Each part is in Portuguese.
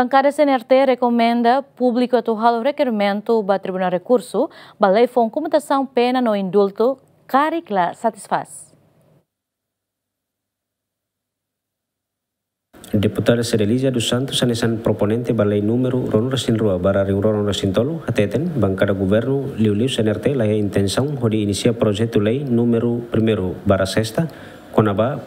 Bancada CNRT recomenda público atual o requerimento para Tribunal Recurso para lei com comutação pena no indulto caricla satisfaz. Deputada Cerelísia dos Santos anesan proponente ba lei número rono rasin rua bara ring rono rasin tolu hateten bancada governo liu liu CNRT la intenção de iniciar projeto lei número primeiro bara sexta conaba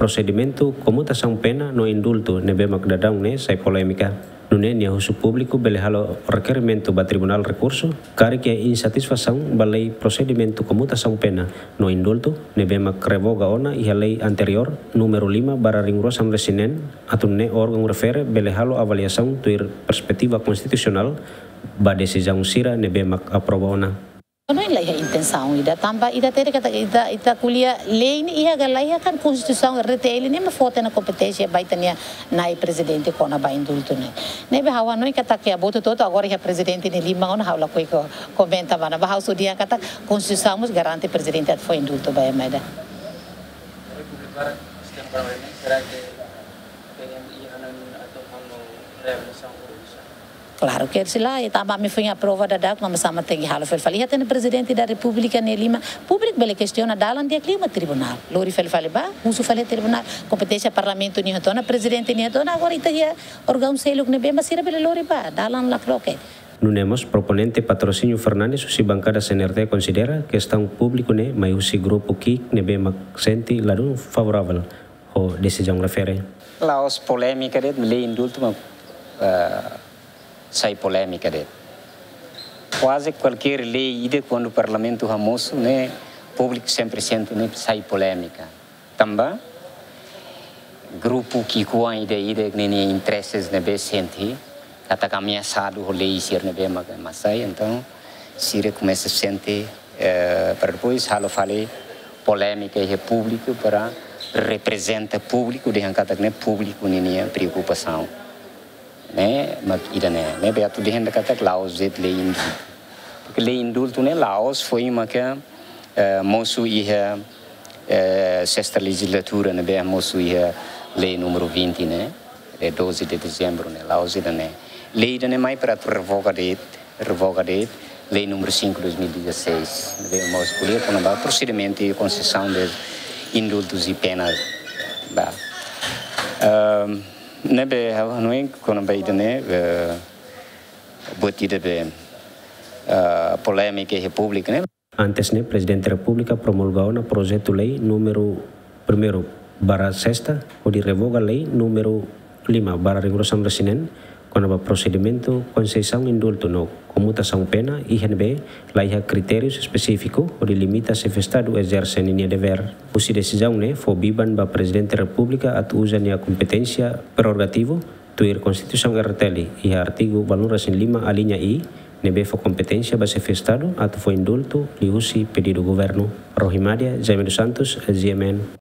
procedimento comutação pena no indulto nebe makdadang ne sai polêmica. Nune nia uso público belehalo requerimento ba tribunal recurso kari que insatisfação ba procedimento comutação pena no indulto nebe revoga ona a lei anterior número 5 bara ringrosan resinen atun ne órgão refere belehalo avaliação tuir perspectiva constitucional ba decisão sira nebe aprova ona. Não é a intenção, ida tamba ida ter que ida ida kulia lei ni ia galai kan constituição retail nem me foto na competência vai ter na presidente com a vai indulto né. Nem be hawa não kata que a boto todo agora é presidente ni lima on haula coi comenta mana ba hausa dia kata constituição nos garante presidente foi indulto vai meda. Será que tem atau mau revolução Claro que se lá, estava me foi a prova da DAC, mas sama tem halo fel fali até presidente da República ne Lima, público bele questiona dalan dia clima tribunal. Lori fel fali ba, uso fali tribunal, competência parlamento ni hatona, presidente ni hatona, agora ita ia órgão seluk ne bem, mas ira bele lori ba, dalan la cloque. Nunemos proponente patrocínio Fernandes usi bancada CNRT considera que está um público ne mai usi grupo KIK ne bem senti laru favorável o decisão refere. Laos polêmica de lei indulto uh, sai polêmica de quase qualquer lei quando o parlamento ramoso né público sempre sente né sai polêmica também grupo que com ide ide né interesses né be sente kata ameaçado o lei ser né be mas sai então se começa a sentir eh, para depois halo fale polêmica e público para representa público de kata né público né preocupação né ida né né be atu dihen kata Laos zet le indul porque le indul tu né Laos foi uma que uh, moço ia uh, sexta legislatura né be moço ia lei número 20 né de 12 de dezembro né Laos ida né lei ida né mais para revoga de revoga de lei número 5 2016 né be moço podia com o procedimento de concessão de indultos e penas ba um, nebe hawa noen kono bai dene uh, boti debe uh, polemica republică ne Antes ne presidente República promulgou na projeto lei numărul 1 bara sexta, ou de revoga lei numărul 5 bara rigorosa resinen Quando o procedimento, concessão indulto no comutação pena, INB, la há critérios específicos onde limita se o Estado exerce linha dever. O si decisão né, foi biban ba Presidente da República at usa a competência prerrogativo tuir Constituição RTL e artigo 105 a linha I, nebe foi competência base Estado at foi indulto, liusi pedido governo. Rohimadia, Jaime dos Santos, GMN.